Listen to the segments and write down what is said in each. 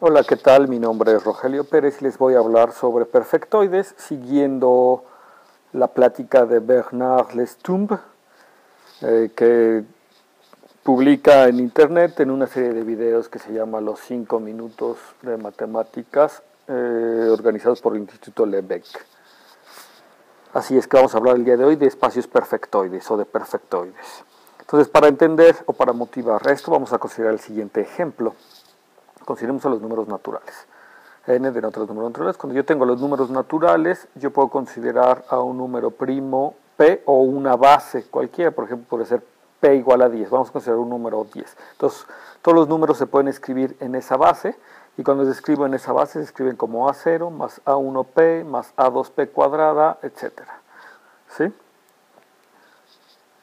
Hola, ¿qué tal? Mi nombre es Rogelio Pérez y les voy a hablar sobre perfectoides siguiendo la plática de Bernard Lestumbe eh, que publica en internet en una serie de videos que se llama Los 5 minutos de matemáticas eh, organizados por el Instituto Lebec. Así es que vamos a hablar el día de hoy de espacios perfectoides o de perfectoides. Entonces, para entender o para motivar esto, vamos a considerar el siguiente ejemplo consideremos a los números naturales. n denota los números naturales. Cuando yo tengo los números naturales, yo puedo considerar a un número primo p o una base cualquiera, por ejemplo, puede ser p igual a 10. Vamos a considerar un número 10. Entonces, todos los números se pueden escribir en esa base, y cuando se escribo en esa base, se escriben como a0 más a1p más a2p cuadrada, etc. ¿Sí?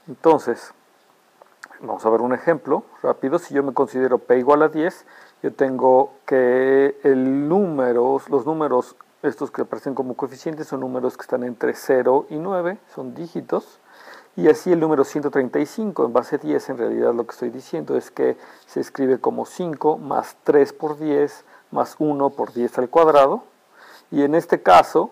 Entonces, vamos a ver un ejemplo rápido. Si yo me considero p igual a 10, yo tengo que el número, los números, estos que aparecen como coeficientes, son números que están entre 0 y 9, son dígitos. Y así el número 135 en base 10, en realidad lo que estoy diciendo es que se escribe como 5 más 3 por 10 más 1 por 10 al cuadrado. Y en este caso,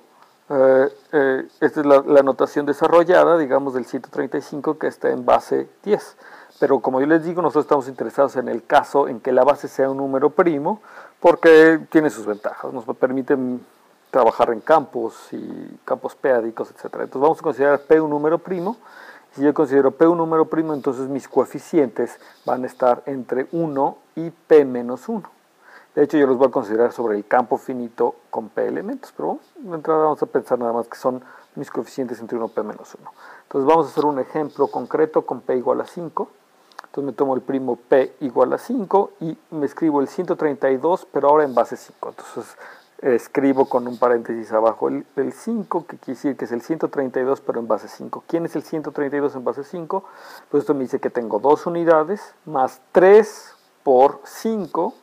eh, eh, esta es la, la notación desarrollada, digamos, del 135 que está en base 10 pero como yo les digo, nosotros estamos interesados en el caso en que la base sea un número primo, porque tiene sus ventajas, nos permiten trabajar en campos y campos peádicos, etc. Entonces vamos a considerar P un número primo. Si yo considero P un número primo, entonces mis coeficientes van a estar entre 1 y P menos 1. De hecho, yo los voy a considerar sobre el campo finito con P elementos, pero de entrada vamos a pensar nada más que son mis coeficientes entre 1 y P menos 1. Entonces vamos a hacer un ejemplo concreto con P igual a 5. Entonces me tomo el primo P igual a 5 y me escribo el 132, pero ahora en base 5. Entonces escribo con un paréntesis abajo el, 5, que quiere decir que es el 132, pero en base 5. ¿Quién es el 132 en base 5? Pues esto me dice que tengo dos unidades más 3 por 5,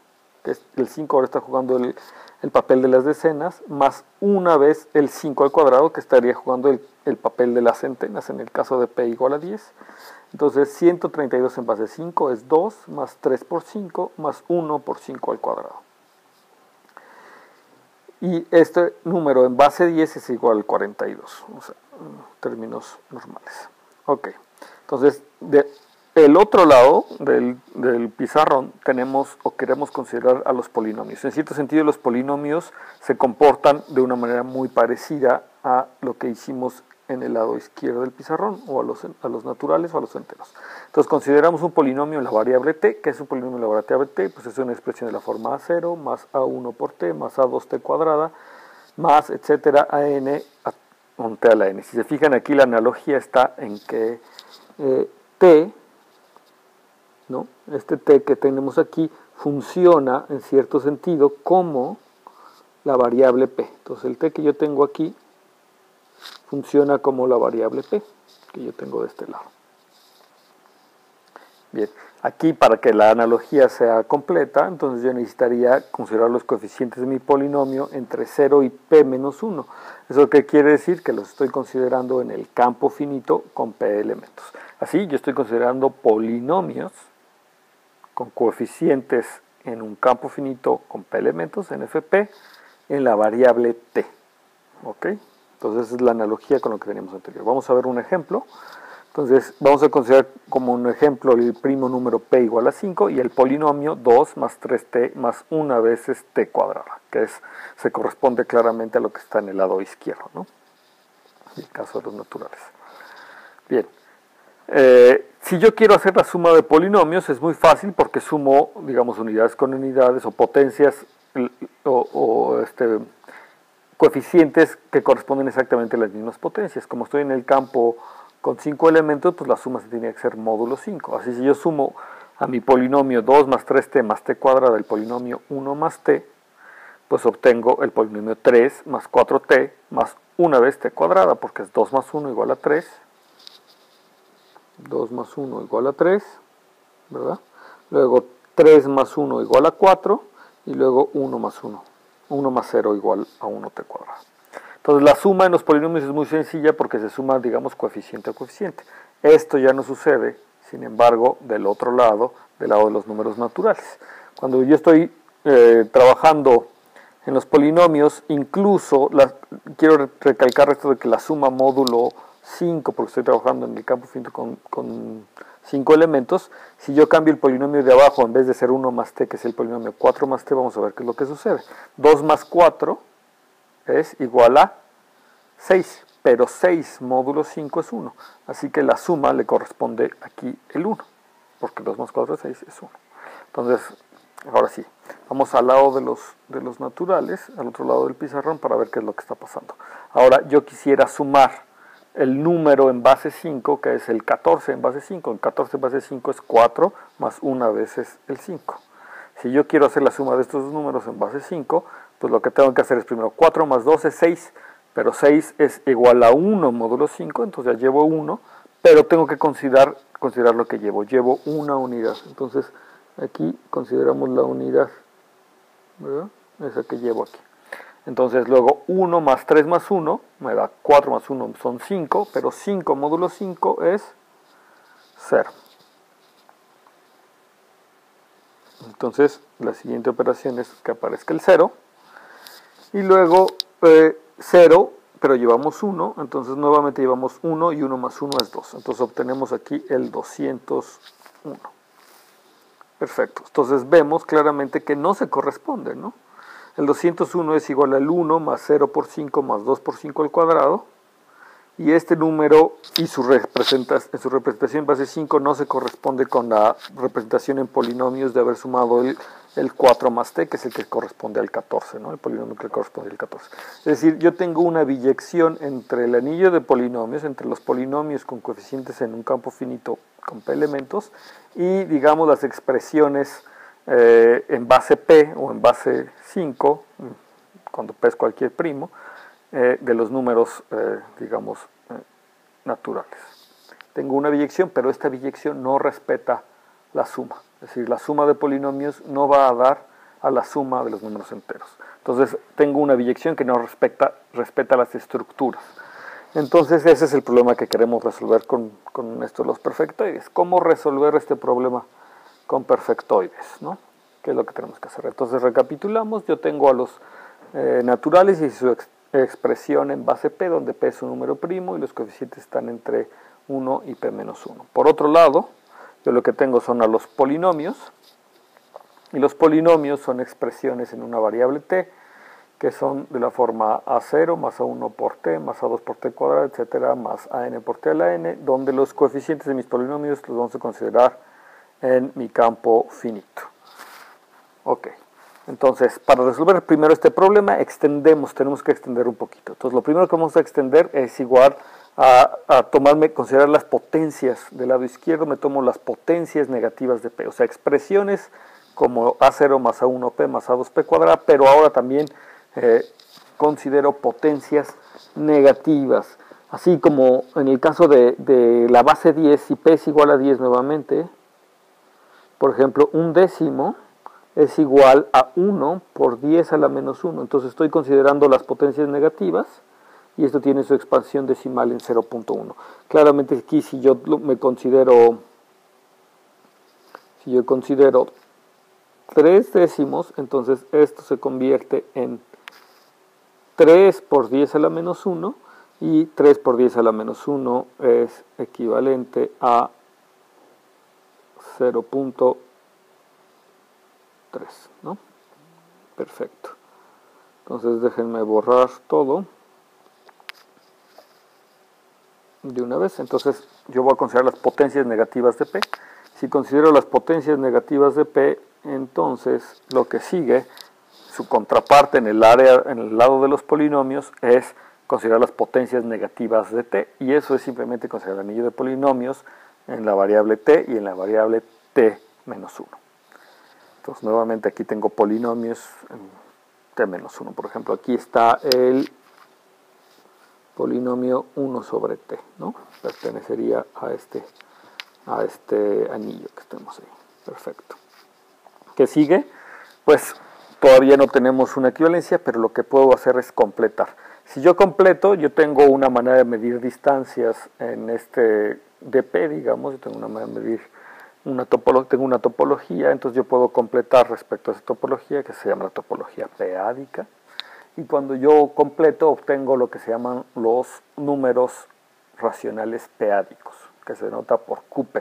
que es el 5 ahora está jugando el, el papel de las decenas, más una vez el 5 al cuadrado, que estaría jugando el, el papel de las centenas en el caso de P igual a 10. Entonces 132 en base 5 es 2 más 3 por 5 más 1 por 5 al cuadrado. Y este número en base 10 es igual al 42, o sea, términos normales. Ok, entonces de el otro lado del, del, pizarrón tenemos o queremos considerar a los polinomios. En cierto sentido los polinomios se comportan de una manera muy parecida a lo que hicimos en el lado izquierdo del pizarrón, o a los, a los naturales o a los enteros. Entonces consideramos un polinomio en la variable t, que es un polinomio en la variable t, pues es una expresión de la forma a0 más a1 por t más a2t cuadrada más etcétera a n a, a la n. Si se fijan aquí la analogía está en que eh, t, este t que tenemos aquí funciona en cierto sentido como la variable p. Entonces el t que yo tengo aquí funciona como la variable p que yo tengo de este lado. Bien, aquí para que la analogía sea completa, entonces yo necesitaría considerar los coeficientes de mi polinomio entre 0 y p menos 1. ¿Eso qué quiere decir? Que los estoy considerando en el campo finito con p elementos. Así yo estoy considerando polinomios con coeficientes en un campo finito con p elementos, en fp, en la variable t. ¿Ok? Entonces, es la analogía con lo que teníamos anterior. Vamos a ver un ejemplo. Entonces, vamos a considerar como un ejemplo el primo número p igual a 5 y el polinomio 2 más 3t más 1 veces t cuadrada, que es, se corresponde claramente a lo que está en el lado izquierdo, ¿no? En el caso de los naturales. Bien. Eh, si yo quiero hacer la suma de polinomios, es muy fácil porque sumo, digamos, unidades con unidades o potencias o, o este, coeficientes que corresponden exactamente a las mismas potencias. Como estoy en el campo con 5 elementos, pues la suma se tiene que ser módulo 5. Así si yo sumo a mi polinomio 2 más 3t más t cuadrado del polinomio 1 más t, pues obtengo el polinomio 3 más 4t más una vez t cuadrada, porque es 2 más 1 igual a 3. 2 más 1 igual a 3, ¿verdad? Luego 3 más 1 igual a 4 y luego 1 más 1 1 más 0 igual a 1t cuadrado. Entonces la suma en los polinomios es muy sencilla porque se suma, digamos, coeficiente a coeficiente. Esto ya no sucede, sin embargo, del otro lado, del lado de los números naturales. Cuando yo estoy eh, trabajando en los polinomios, incluso quiero recalcar esto de que la suma módulo 5, porque estoy trabajando en el campo finito con, con 5 elementos, si yo cambio el polinomio de abajo, en vez de ser 1 más t, que es el polinomio 4 más t, vamos a ver qué es lo que sucede. 2 más 4 es igual a 6, pero 6 módulo 5 es 1, así que la suma le corresponde aquí el 1, porque 2 más 4 es 6, es 1. Entonces, ahora sí, vamos al lado de los, de los naturales, al otro lado del pizarrón, para ver qué es lo que está pasando. Ahora, yo quisiera sumar el número en base 5, que es el 14 en base 5. El 14 en base 5 es 4 más una veces el 5. Si yo quiero hacer la suma de estos dos números en base 5, pues lo que tengo que hacer es primero 4 más 2 es 6, pero 6 es igual a 1 módulo 5, entonces ya llevo 1, pero tengo que considerar, considerar lo que llevo. Llevo una unidad. Entonces aquí consideramos la unidad, ¿verdad? Esa que llevo aquí. Entonces luego 1 más 3 más 1 me da 4 más 1 son 5, pero 5 módulo 5 es 0. Entonces la siguiente operación es que aparezca el 0 y luego 0, eh, pero llevamos 1, entonces nuevamente llevamos 1 y 1 más 1 es 2. Entonces obtenemos aquí el 201. Perfecto. Entonces vemos claramente que no se corresponde, ¿no? El 201 es igual al 1 más 0 por 5 más 2 por 5 al cuadrado. Y este número y su representación, su representación en base 5 no se corresponde con la representación en polinomios de haber sumado el, el 4 más t, que es el que corresponde al 14, ¿no? el polinomio que corresponde al 14. Es decir, yo tengo una biyección entre el anillo de polinomios, entre los polinomios con coeficientes en un campo finito con p elementos, y digamos las expresiones eh, en base P o en base 5, cuando P es cualquier primo, eh, de los números, eh, digamos, naturales. Tengo una biyección, pero esta biyección no respeta la suma. Es decir, la suma de polinomios no va a dar a la suma de los números enteros. Entonces, tengo una biyección que no respeta, las estructuras. Entonces, ese es el problema que queremos resolver con, con esto los perfectoides. ¿Cómo resolver este problema? Con perfectoides, ¿no? ¿Qué es lo que tenemos que hacer? Entonces recapitulamos, yo tengo a los eh, naturales y su expresión en base P, donde P es un número primo y los coeficientes están entre 1 y P menos 1. Por otro lado, yo lo que tengo son a los polinomios, y los polinomios son expresiones en una variable t, que son de la forma a0 más a1 por t, más a2 por t cuadrado, etcétera, más an por t a la n, donde los coeficientes de mis polinomios los vamos a considerar en mi campo finito. Ok, entonces para resolver primero este problema extendemos, tenemos que extender un poquito. Entonces lo primero que vamos a extender es igual a, tomarme, considerar las potencias del lado izquierdo, me tomo las potencias negativas de P, o sea, expresiones como A0 más A1P más A2P cuadrada, pero ahora también eh, considero potencias negativas, así como en el caso de, de la base 10, si P es igual a 10 nuevamente, por ejemplo, un décimo es igual a 1 por 10 a la menos 1. Entonces estoy considerando las potencias negativas y esto tiene su expansión decimal en 0.1. Claramente aquí si yo me considero si yo considero 3 décimos, entonces esto se convierte en 3 por 10 a la menos 1 y 3 por 10 a la menos 1 es equivalente a 0.3, ¿no? Perfecto. Entonces déjenme borrar todo de una vez. Entonces yo voy a considerar las potencias negativas de P. Si considero las potencias negativas de P, entonces lo que sigue, su contraparte en el área, en el lado de los polinomios, es considerar las potencias negativas de T. Y eso es simplemente considerar el anillo de polinomios en la variable t y en la variable t menos 1. Entonces nuevamente aquí tengo polinomios en t menos 1. Por ejemplo, aquí está el polinomio 1 sobre t, ¿no? Pertenecería a este, a este anillo que tenemos ahí. Perfecto. ¿Qué sigue? Pues todavía no tenemos una equivalencia, pero lo que puedo hacer es completar. Si yo completo, yo tengo una manera de medir distancias en este dp, digamos, yo tengo una manera de medir una tengo una topología, entonces yo puedo completar respecto a esa topología que se llama la topología peádica. Y cuando yo completo obtengo lo que se llaman los números racionales peádicos, que se denota por QP.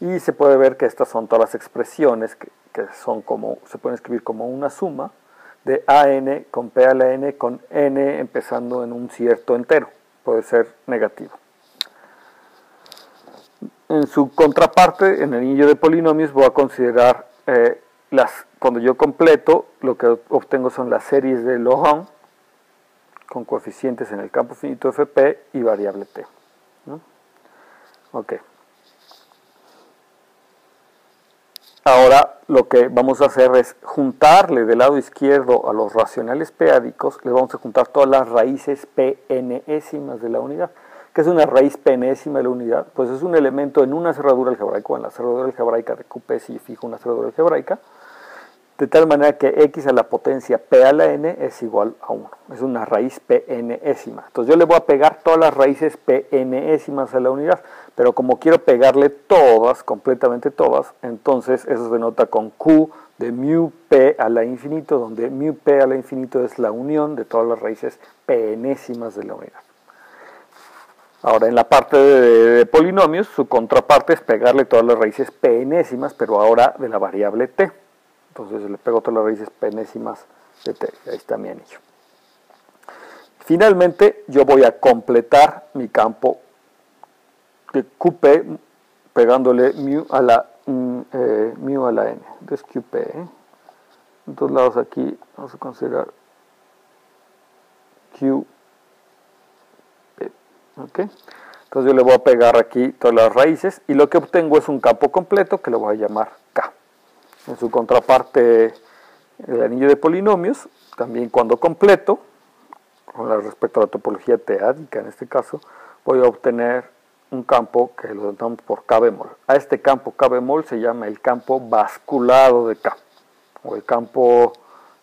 Y se puede ver que estas son todas las expresiones que, que son como, se pueden escribir como una suma de AN con P a N con N empezando en un cierto entero, puede ser negativo. En su contraparte, en el anillo de polinomios, voy a considerar eh, las, cuando yo completo, lo que obtengo son las series de Laurent con coeficientes en el campo finito FP y variable T. Ok. Ahora lo que vamos a hacer es juntarle del lado izquierdo a los racionales peádicos, le vamos a juntar todas las raíces pnésimas de la unidad. ¿Qué es una raíz penésima de la unidad? Pues es un elemento en una cerradura algebraica, o en la cerradura algebraica de QP si fijo una cerradura algebraica, de tal manera que x a la potencia p a la n es igual a 1. Es una raíz pnésima. Entonces yo le voy a pegar todas las raíces pnésimas a la unidad, pero como quiero pegarle todas, completamente todas, entonces eso se denota con q de mu p a la infinito, donde mu p a la infinito es la unión de todas las raíces pnésimas de la unidad. Ahora, en la parte de, polinomios, su contraparte es pegarle todas las raíces pnésimas, pero ahora de la variable t. Entonces le pego todas las raíces penésimas de t. Ahí está mi anillo. Finalmente yo voy a completar mi campo de QP pegándole mu a la, mm, eh, a la n. Entonces QP. ¿eh? En todos lados aquí vamos a considerar QP. ¿okay? Entonces yo le voy a pegar aquí todas las raíces y lo que obtengo es un campo completo que le voy a llamar en su contraparte el anillo de polinomios, también cuando completo, con respecto a la topología teádica en este caso, voy a obtener un campo que lo denominamos por K bemol. A este campo K bemol se llama el campo basculado de K, o el campo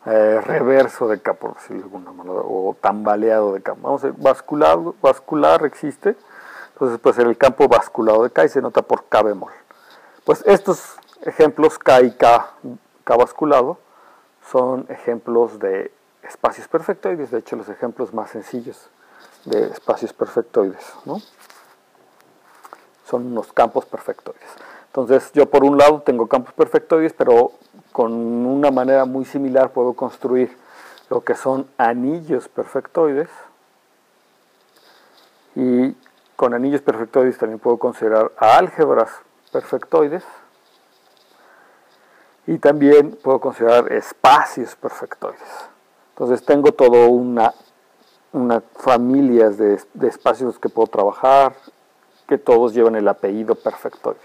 eh, reverso de K, por decirlo de alguna manera, o tambaleado de K. Vamos a ver, basculado, bascular existe, entonces puede ser el campo basculado de K y se nota por K bemol. Pues estos ejemplos K y K, K basculado son ejemplos de espacios perfectoides, de hecho los ejemplos más sencillos de espacios perfectoides, ¿no? Son unos campos perfectoides. Entonces yo por un lado tengo campos perfectoides, pero con una manera muy similar puedo construir lo que son anillos perfectoides y con anillos perfectoides también puedo considerar álgebras perfectoides y también puedo considerar espacios perfectoides. Entonces tengo todo una, una familia de, de espacios que puedo trabajar, que todos llevan el apellido perfectoides.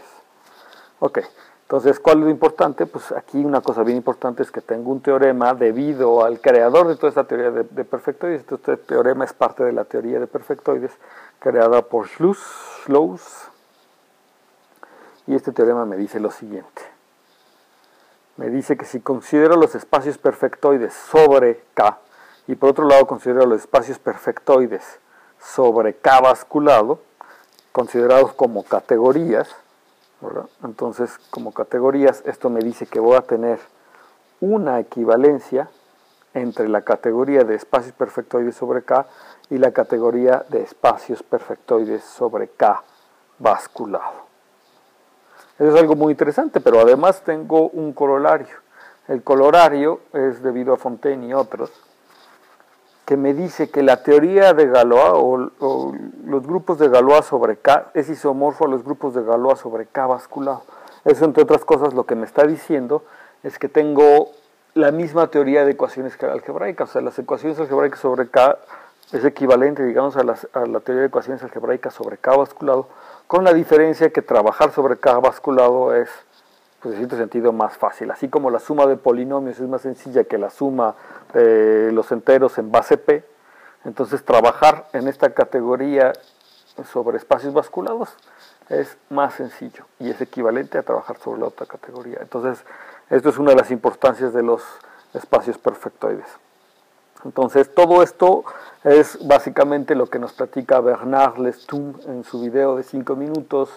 Ok, entonces, ¿cuál es lo importante? Pues aquí una cosa bien importante es que tengo un teorema debido al creador de toda esta teoría de, de perfectoides. Este teorema es parte de la teoría de perfectoides creada por Schluss. Y este teorema me dice lo siguiente me dice que si considero los espacios perfectoides sobre K y por otro lado considero los espacios perfectoides sobre K basculado, considerados como categorías, entonces como categorías esto me dice que voy a tener una equivalencia entre la categoría de espacios perfectoides sobre K y la categoría de espacios perfectoides sobre K basculado. Eso es algo muy interesante, pero además tengo un corolario. El corolario es debido a Fontaine y otros, que me dice que la teoría de Galois o, los grupos de Galois sobre K es isomorfo a los grupos de Galois sobre K basculado. Eso, entre otras cosas, lo que me está diciendo es que tengo la misma teoría de ecuaciones algebraicas. O sea, las ecuaciones algebraicas sobre K es equivalente, digamos, a, la teoría de ecuaciones algebraicas sobre K basculado con la diferencia que trabajar sobre K basculado es, pues en cierto sentido, más fácil. Así como la suma de polinomios es más sencilla que la suma de los enteros en base P, entonces trabajar en esta categoría sobre espacios basculados es más sencillo y es equivalente a trabajar sobre la otra categoría. Entonces, esto es una de las importancias de los espacios perfectoides. Entonces, todo esto es básicamente lo que nos platica Bernard Lestum en su video de 5 minutos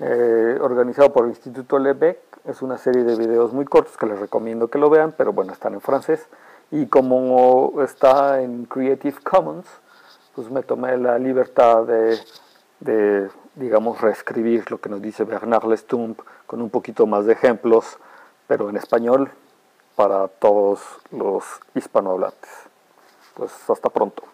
eh, organizado por el Instituto Lebec. Es una serie de videos muy cortos que les recomiendo que lo vean, pero bueno, están en francés. Y como está en Creative Commons, pues me tomé la libertad de, de digamos, reescribir lo que nos dice Bernard Lestump con un poquito más de ejemplos, pero en español para todos los hispanohablantes. Pues hasta pronto.